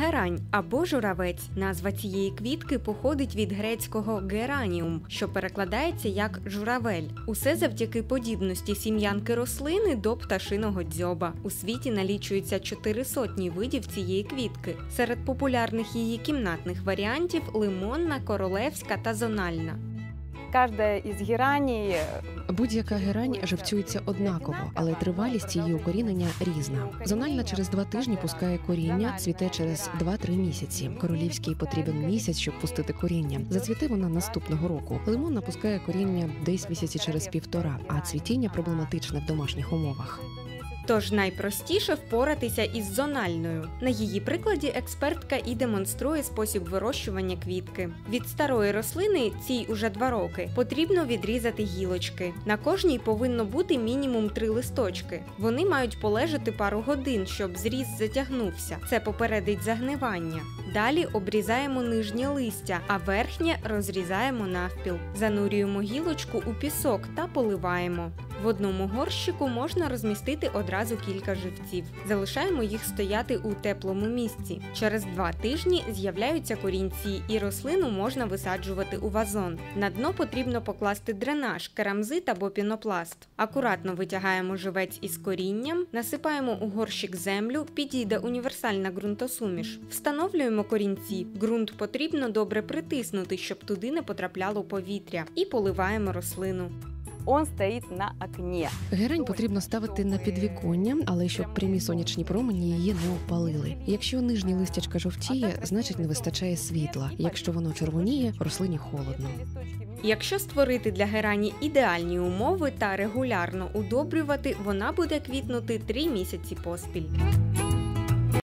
Герань або журавець. Назва цієї квітки походить від грецького гераніум, що перекладається як журавель. Усе завдяки подібності сім'янки рослини до пташиного дзьоба. У світі налічується чотири сотні видів цієї квітки. Серед популярних її кімнатних варіантів лимонна, королевська та зональна. Каждая из гераней Будь-яка герань живцюється однаково, але тривалість її укорінення різна. Зональна через два тижні пускає коріння, цвіте через 2-3 місяці. Королівський потрібен місяць, щоб пустити коріння. Зацвіте вона наступного року. Лимонна пускає коріння десь місяці через півтора, а цвітіння проблематичне в домашніх умовах. Тож найпростіше впоратися із зональною. На її прикладі експертка і демонструє спосіб вирощування квітки. Від старої рослини, цій уже два роки, потрібно відрізати гілочки. На кожній повинно бути мінімум три листочки. Вони мають полежати пару годин, щоб зріз затягнувся. Це попередить загнивання. Далі обрізаємо нижнє листя, а верхнє розрізаємо навпіл. Занурюємо гілочку у пісок та поливаємо. В одному горщику можна розмістити одразу кілька живців. Залишаємо їх стояти у теплому місці. Через два тижні з'являються корінці, і рослину можна висаджувати у вазон. На дно потрібно покласти дренаж, керамзит або пінопласт. Акуратно витягаємо живець із корінням, насипаємо у горщик землю, підійде універсальна ґрунтосуміш. Встановлюємо корінці. Ґрунт потрібно добре притиснути, щоб туди не потрапляло повітря, і поливаємо рослину. он стоит на окне. Герань потрібно ставити на підвіконня, але щоб прямі сонячні промені її не опалили. Якщо нижні листячка жовтіє, значить не вистачає світла. Якщо воно червоніє, рослині холодно. Якщо створити для герані ідеальні умови та регулярно удобрювати, вона буде квітнути 3 місяці поспіль.